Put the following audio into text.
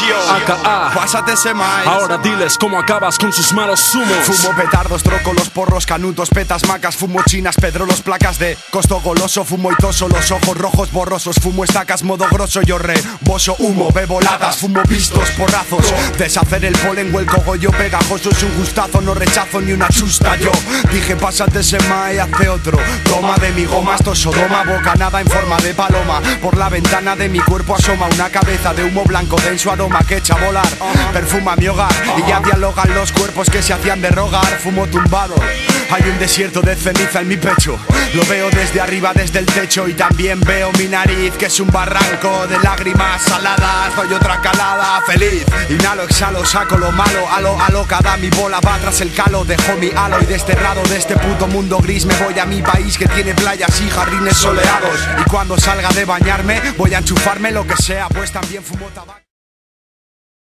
AKA Pásate ese maíz Ahora diles cómo acabas con sus malos humos. Fumo petardos, troco los porros, canutos, petas, macas Fumo chinas, pedro los placas de costo goloso Fumo toso, los ojos rojos borrosos Fumo estacas, modo grosso, yo boso humo Bebo latas, fumo vistos, porrazos Deshacer el polen o el cogollo pegajoso Es un gustazo, no rechazo ni una chusta Yo dije pásate ese ma y hace otro Toma de mi goma, esto es Sodoma Bocanada en forma de paloma Por la ventana de mi cuerpo asoma una cabeza de humo blanco denso aroma volar. Perfuma mi hogar y ya dialogan los cuerpos que se hacían de rogar. Fumo tumbado. Hay un desierto de ceniza en mi pecho. Lo veo desde arriba, desde el techo. Y también veo mi nariz que es un barranco de lágrimas saladas. Doy otra calada, feliz. Inhalo, exhalo, saco lo malo. Alo, alo, cada mi bola va tras el calo. Dejo mi halo y desterrado de este puto mundo gris. Me voy a mi país que tiene playas y jardines soleados. Y cuando salga de bañarme voy a enchufarme lo que sea Pues también fumo tabaco